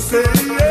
say